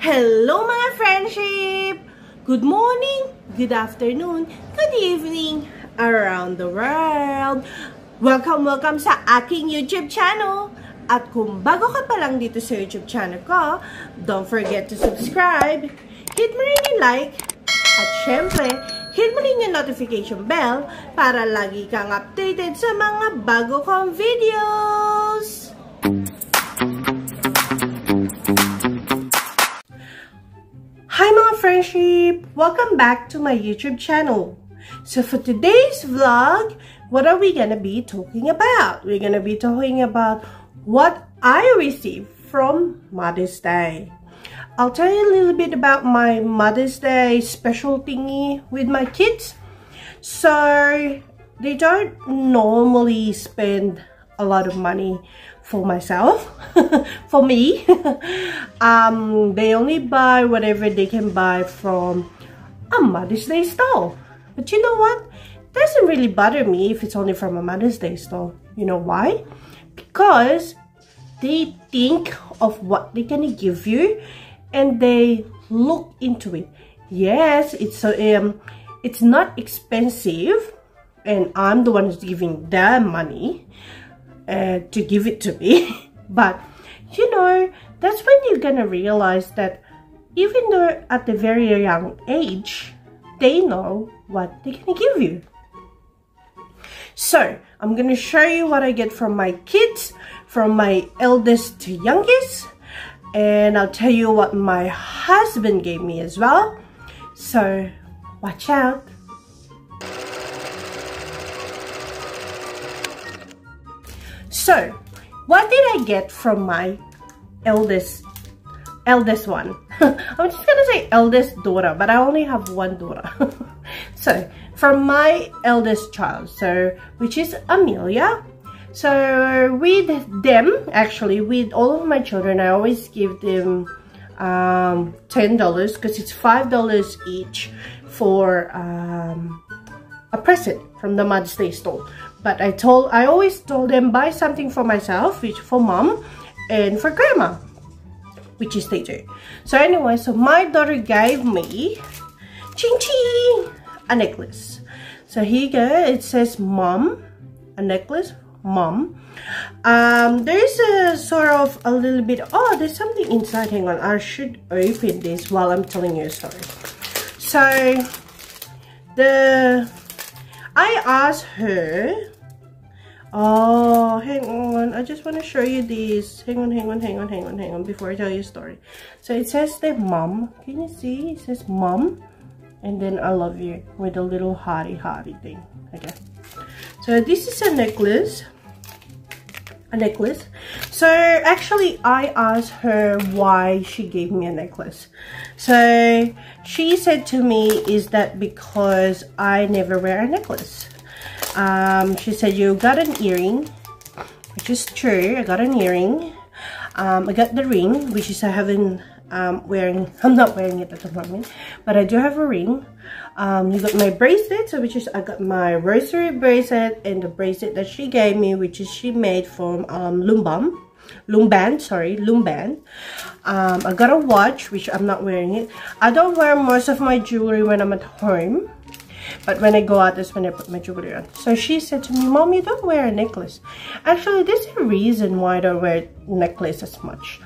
Hello mga friendship! Good morning, good afternoon, good evening around the world! Welcome, welcome sa aking YouTube channel! At kung bago ka pa lang dito sa YouTube channel ko, don't forget to subscribe, hit mo rin yung like, at syempre, hit mo rin yung notification bell para lagi kang updated sa mga bago kong videos! Hi mga friendship! Welcome back to my YouTube channel. So for today's vlog, what are we gonna be talking about? We're gonna be talking about what I received from Mother's Day. I'll tell you a little bit about my Mother's Day special thingy with my kids. So they don't normally spend a lot of money for myself, for me. um, they only buy whatever they can buy from a Mother's Day store. But you know what? Doesn't really bother me if it's only from a Mother's Day store. You know why? Because they think of what they're gonna give you and they look into it. Yes, it's um, it's not expensive and I'm the one who's giving them money uh, to give it to me. but, you know, that's when you're gonna realize that even though at a very young age, they know what they're gonna give you. So, I'm gonna show you what I get from my kids, from my eldest to youngest, and I'll tell you what my husband gave me as well. So, watch out. So, what did I get from my eldest eldest one? I'm just gonna say eldest daughter, but I only have one daughter. so, from my eldest child, so which is Amelia. So with them, actually, with all of my children, I always give them um, $10 because it's $5 each for um, a present from the Mother's Day store. But I told, I always told them buy something for myself, which for mom and for grandma, which is do. So anyway, so my daughter gave me, ching ching, a necklace. So here you go, it says mom, a necklace, mom. Um, there's a sort of a little bit, oh, there's something inside, hang on, I should open this while I'm telling you a story. So, the I asked her, oh, hang on, I just want to show you this. Hang on, hang on, hang on, hang on, hang on, before I tell you a story. So it says the mom, can you see? It says mom, and then I love you with a little hearty hearty thing, okay? So this is a necklace a necklace. So actually i asked her why she gave me a necklace. So she said to me is that because i never wear a necklace? Um, she said you got an earring which is true i got an earring. Um, i got the ring which is i haven't um, wearing i'm not wearing it at the moment but i do have a ring um, you got my bracelet so which is i got my rosary bracelet and the bracelet that she gave me which is she made from um lumbam lumban sorry lumban um, i got a watch which i'm not wearing it i don't wear most of my jewelry when i'm at home but when I go out, that's when I put my jewelry on. So she said to me, Mom, you don't wear a necklace. Actually, there's a reason why I don't wear necklace as much.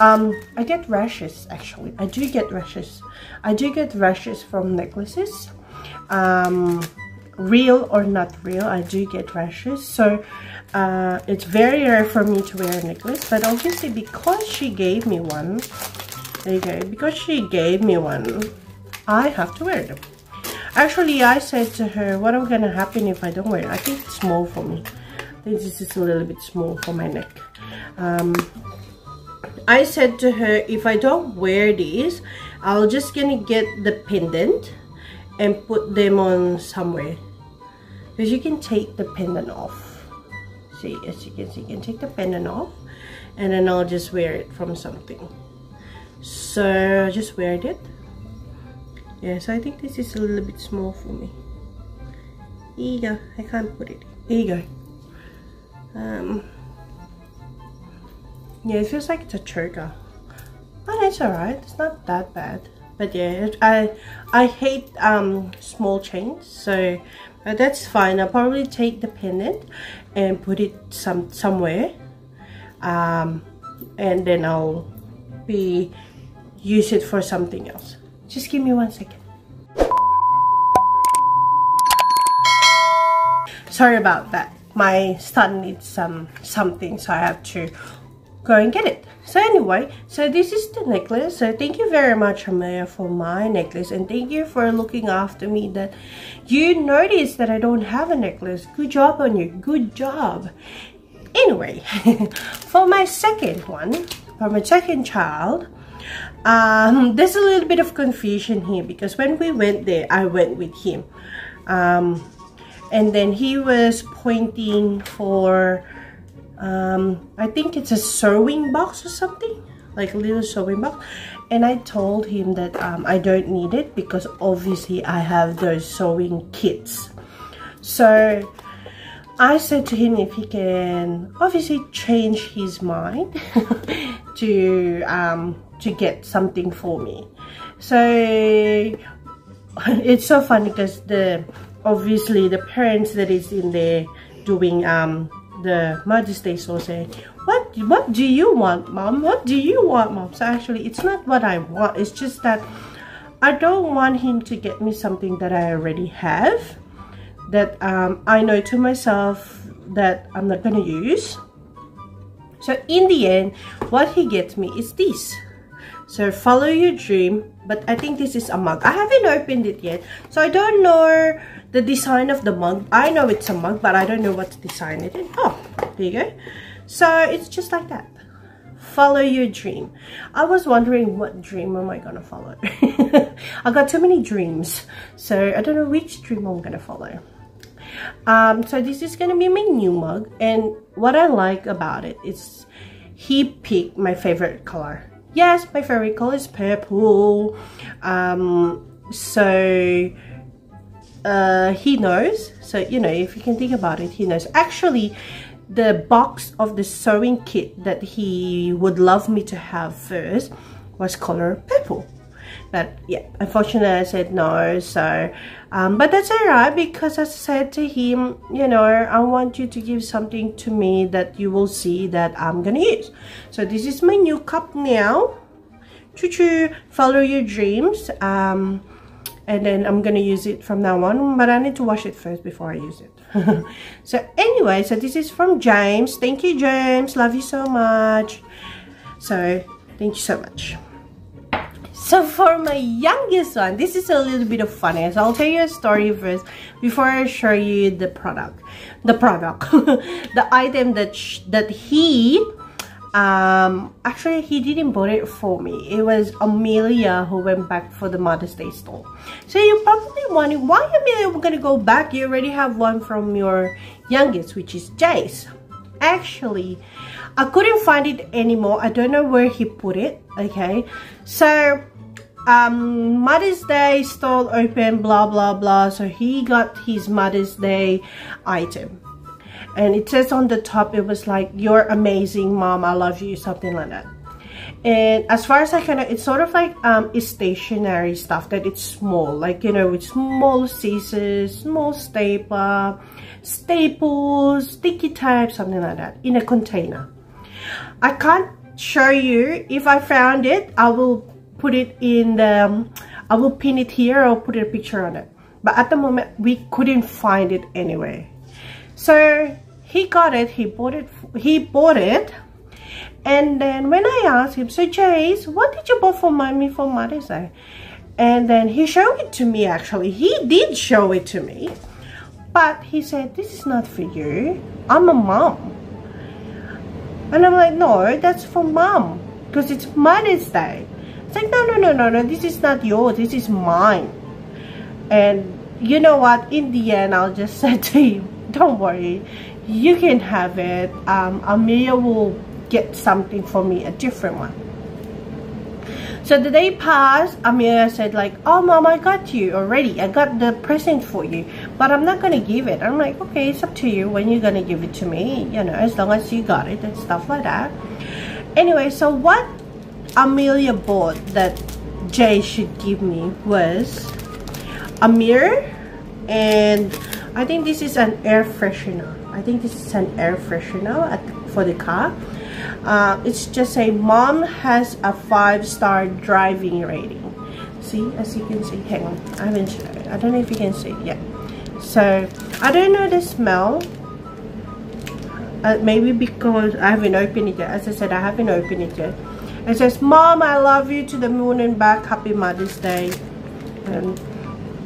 Um, I get rashes, actually. I do get rashes. I do get rashes from necklaces. Um, real or not real, I do get rashes. So, uh, it's very rare for me to wear a necklace. But obviously, because she gave me one, there you go. Because she gave me one, I have to wear them. Actually, I said to her, what going to happen if I don't wear it? I think it's small for me. I think this is a little bit small for my neck. Um, I said to her, if I don't wear these, I'll just gonna get the pendant and put them on somewhere. Because you can take the pendant off. See, as you can see, you can take the pendant off and then I'll just wear it from something. So I just wear it. Yeah, so I think this is a little bit small for me. Here you go. I can't put it. Here you go. Um, yeah, it feels like it's a choker. but it's alright. It's not that bad. But yeah, it, I I hate um, small chains, so that's fine. I'll probably take the pendant and put it some somewhere, um, and then I'll be use it for something else. Just give me one second. Sorry about that. My son needs some something, so I have to go and get it. So anyway, so this is the necklace. So thank you very much, Amelia, for my necklace. And thank you for looking after me that you noticed that I don't have a necklace. Good job on you. Good job. Anyway, for my second one, for my second child, um, there's a little bit of confusion here because when we went there, I went with him. Um, and then he was pointing for um, I think it's a sewing box or something like a little sewing box. And I told him that um, I don't need it because obviously I have those sewing kits. So I said to him if he can obviously change his mind to um, to get something for me. So it's so funny because the obviously the parents that is in there doing um the Day so saying, what, what do you want, mom? What do you want, mom? So actually, it's not what I want. It's just that I don't want him to get me something that I already have. That um, I know to myself that I'm not going to use. So in the end, what he gets me is this. So follow your dream. But I think this is a mug. I haven't opened it yet. So I don't know the design of the mug. I know it's a mug, but I don't know what design it is. Oh, there you go. So it's just like that. Follow your dream. I was wondering what dream am I gonna follow. I got too many dreams, so I don't know which dream I'm gonna follow. Um, so this is gonna be my new mug, and what I like about it is he picked my favorite color. Yes, my favorite color is purple. Um, so uh, he knows. So, you know, if you can think about it, he knows. Actually, the box of the sewing kit that he would love me to have first was color purple. But yeah, unfortunately I said no. So, um, but that's alright because I said to him, you know, I want you to give something to me that you will see that I'm gonna use. So this is my new cup now. Choo choo, follow your dreams. Um, and then I'm gonna use it from now on but I need to wash it first before I use it so anyway so this is from James thank you James love you so much so thank you so much so for my youngest one this is a little bit of funny so I'll tell you a story first before I show you the product. The product. The item that that he um actually he didn't bought it for me. It was amelia who went back for the mother's day store so you're probably wondering why amelia we're gonna go back? You already have one from your youngest which is jace. Actually i couldn't find it anymore. I don't know where he put it okay? So um mother's day store open blah blah blah. So he got his mother's day item. And it says on the top it was like you're amazing mom. I love you something like that. And as far as i can it's sort of like um stationary stuff that it's small. Like you know with small scissors small stapler staples sticky tape something like that in a container. I can't show you. If i found it i will put it in the um, i will pin it here or put a picture on it. But at the moment we couldn't find it anyway. So he got it he bought it he bought it. And then when i asked him so jace what did you buy for mommy for mother's day? And then he showed it to me actually. He did show it to me. But he said this is not for you. I'm a mom. And i'm like no that's for mom because it's mother's day like no no no no no this is not yours this is mine. And you know what? In the end i'll just say to him don't worry you can have it. Um, Amelia will get something for me a different one. So the day passed Amelia said like oh mom I got you already. I got the present for you but I'm not gonna give it. I'm like okay it's up to you when you're gonna give it to me you know as long as you got it and stuff like that. Anyway so what Amelia bought that Jay should give me was a mirror and I think this is an air freshener. I think this is an air freshener at, for the car. Uh, it's just a mom has a five-star driving rating. See, as you can see, hang on, I haven't, shown. I don't know if you can see, yeah. So, I don't know the smell. Uh, maybe because I haven't opened it yet. As I said, I haven't opened it yet. It says, Mom, I love you to the moon and back. Happy Mother's Day. And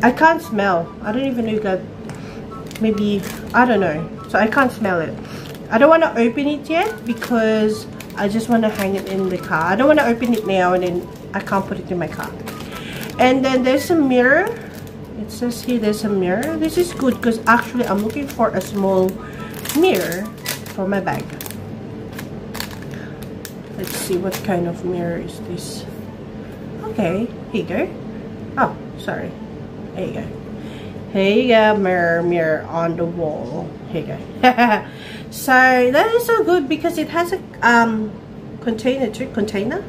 I can't smell. I don't even know if that maybe, I don't know. So I can't smell it. I don't want to open it yet because I just want to hang it in the car. I don't want to open it now and then I can't put it in my car. And then there's a mirror. It says here there's a mirror. This is good because actually I'm looking for a small mirror for my bag. Let's see what kind of mirror is this. Okay, here you go. Oh, sorry. There you go. Here you go, mirror, mirror on the wall. Here you go. so that is so good because it has a um, container too. Container.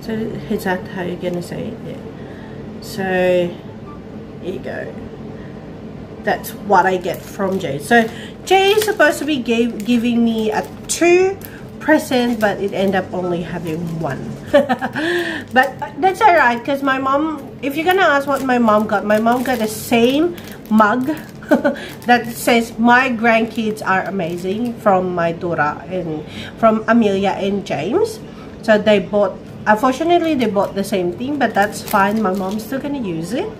So is that how you're gonna say it? Yeah. So here you go. That's what I get from Jay. So Jay is supposed to be giving me a two present but it ended up only having one. But that's all right because my mom if you're gonna ask what my mom got my mom got the same mug that says my grandkids are amazing from my daughter and from Amelia and James. So they bought unfortunately they bought the same thing but that's fine my mom's still gonna use it.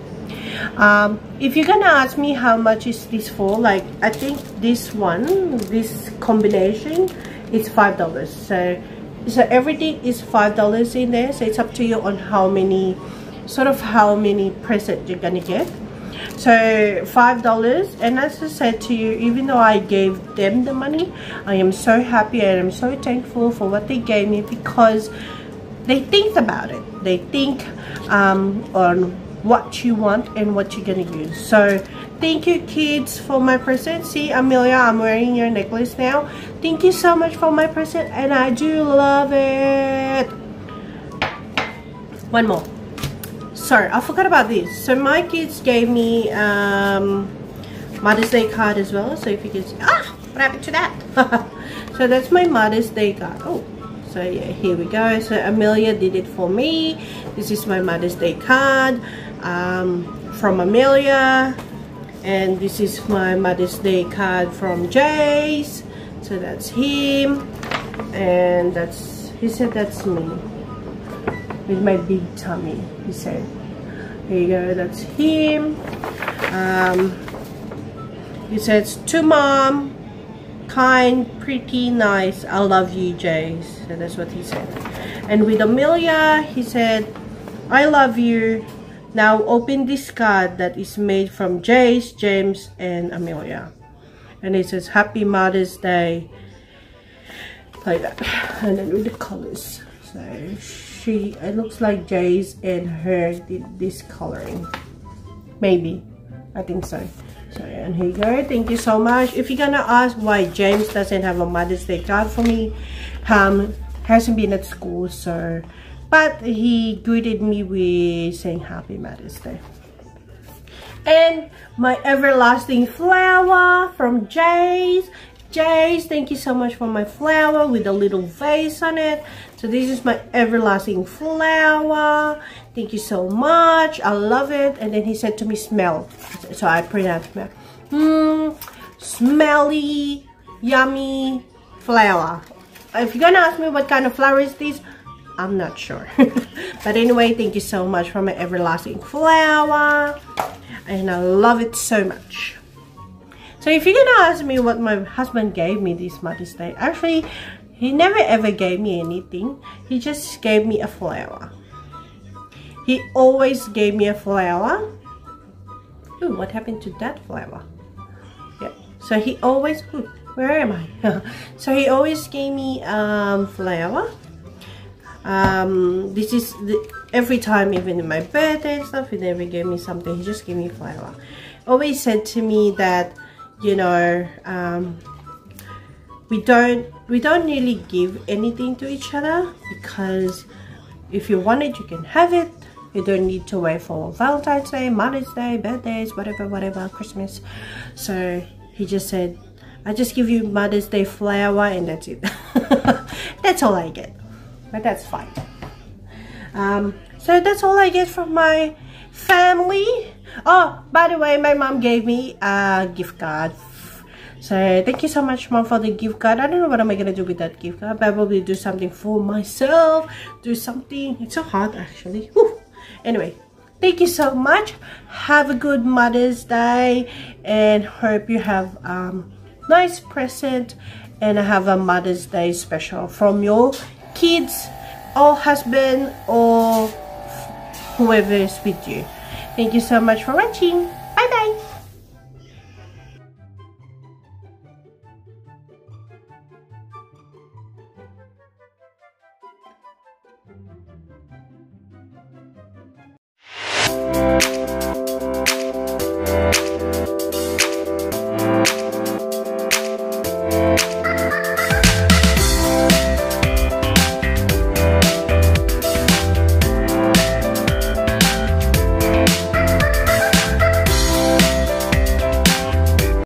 Um, if you're gonna ask me how much is this for like I think this one this combination is five dollars. So so everything is five dollars in there. So it's up to you on how many sort of how many present you're gonna get. So five dollars and as i said to you even though i gave them the money i am so happy and i'm so thankful for what they gave me because they think about it. They think um, on what you want and what you're gonna use. So thank you kids for my present. See amelia i'm wearing your necklace now. Thank you so much for my present and i do love it. One more. Sorry i forgot about this. So my kids gave me um mother's day card as well so if you can see ah what happened to that? So that's my mother's day card. Oh so yeah here we go. So amelia did it for me. This is my mother's day card um, from amelia and this is my Mother's Day card from Jace. So that's him. And that's he said that's me. With my big tummy he said. Here you go that's him. Um, he says to mom kind pretty nice I love you Jace. So that's what he said. And with Amelia he said I love you now open this card that is made from Jace, James, and Amelia. And it says Happy Mother's Day. Like that. And then with the colors. So she it looks like Jace and her did this coloring. Maybe. I think so. So and here you go. Thank you so much. If you're gonna ask why James doesn't have a Mother's Day card for me, um hasn't been at school so but he greeted me with saying Happy Mother's Day. And my everlasting flower from Jace. Jace, thank you so much for my flower with a little vase on it. So this is my everlasting flower. Thank you so much. I love it. And then he said to me, smell. So I pronounced smell. Mmm, smelly, yummy flower. If you're gonna ask me what kind of flower is this, I'm not sure. but anyway, thank you so much for my everlasting flower. And I love it so much. So if you're gonna ask me what my husband gave me this Mother's Day, actually, he never ever gave me anything. He just gave me a flower. He always gave me a flower. Ooh, what happened to that flower? Yeah, so he always, ooh, where am I? so he always gave me um, flower um, this is the, every time even in my birthday and stuff he never gave me something he just gave me flower always said to me that you know um, we don't we don't really give anything to each other because if you want it, you can have it. You don't need to wait for Valentine's Day, Mother's Day, birthdays, whatever, whatever, Christmas. So he just said, I just give you Mother's Day flower and that's it. that's all I get. But that's fine. Um, so that's all I get from my family. Oh, by the way, my mom gave me a gift card so thank you so much mom for the gift card. I don't know what am I gonna do with that gift card. Probably do something for myself. Do something. It's so hard actually. Whew. Anyway, thank you so much. Have a good Mother's Day and hope you have um nice present and I have a Mother's Day special from your kids or husband or whoever is with you. Thank you so much for watching. Bye bye. Música